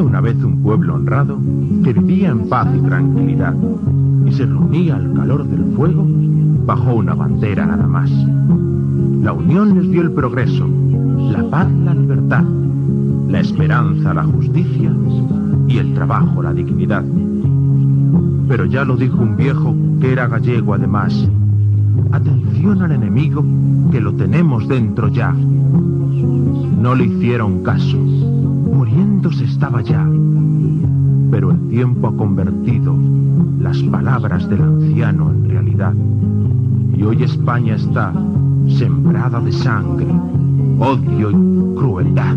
Una vez un pueblo honrado que vivía en paz y tranquilidad y se reunía al calor del fuego bajo una bandera nada más. La unión les dio el progreso, la paz, la libertad, la esperanza, la justicia y el trabajo, la dignidad. Pero ya lo dijo un viejo que era gallego además. Atención al enemigo que lo tenemos dentro ya. No le hicieron caso. Muriéndose estaba ya. Pero el tiempo ha convertido las palabras del anciano en realidad. Y hoy España está sembrada de sangre, odio y crueldad.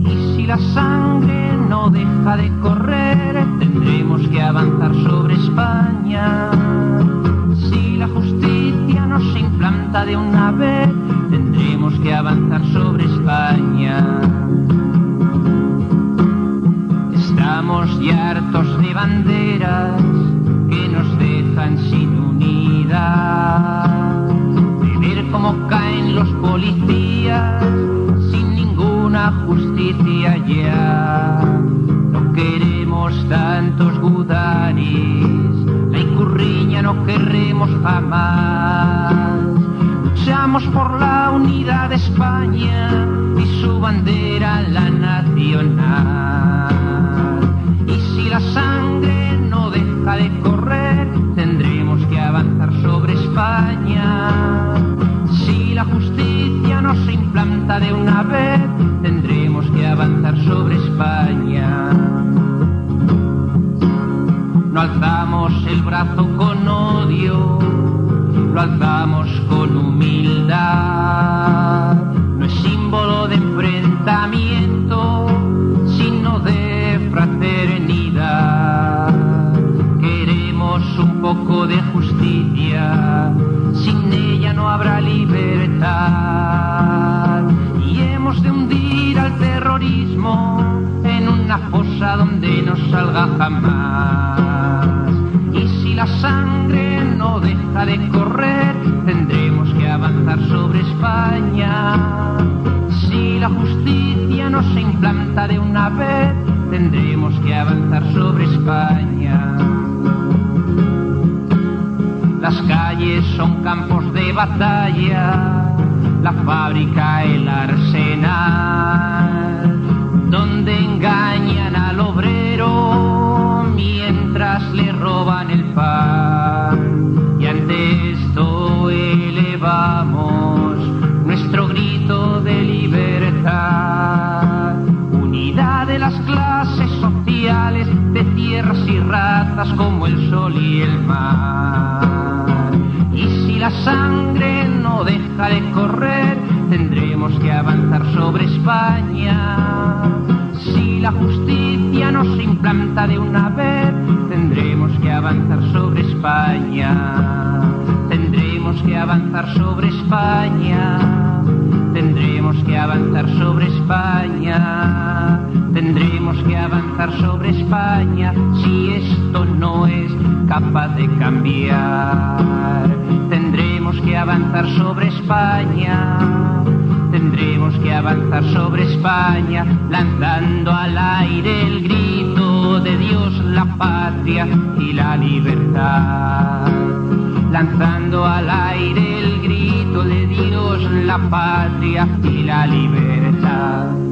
Y si la sangre no deja de correr, tendremos que avanzar sobre España. De una vez, tendremos que avanzar sobre España. Estamos ya hartos de banderas que nos dejan sin unidad. De ver cómo caen los policías sin ninguna justicia ya. No queremos tantos gudaris, la incurriña no queremos jamás. Luchamos por la unidad de España y su bandera la nacional. Y si la sangre no deja de correr, tendremos que avanzar sobre España. Si la justicia no se implanta de una vez, tendremos que avanzar sobre España. No alzamos el brazo con odio, lo alzamos con humildad. No es símbolo de enfrentamiento, sino de fraternidad. Queremos un poco de justicia, sin ella no habrá libertad. Y hemos de hundir al terrorismo en una fosa donde no salga jamás. Si la justicia no se implanta de una vez, tendremos que avanzar sobre España. Las calles son campos de batalla, la fábrica el arsenal, como el sol y el mar. Y si la sangre no deja de correr, tendremos que avanzar sobre España. Si la justicia no se implanta de una vez, tendremos que avanzar sobre España. Tendremos que avanzar sobre España. Tendremos que avanzar sobre España. Tendremos que avanzar sobre España si esto no es capaz de cambiar. Tendremos que avanzar sobre España. Tendremos que avanzar sobre España, lanzando al aire el grito de Dios, la patria y la libertad. Lanzando al aire el grito de Dios, la patria y la libertad.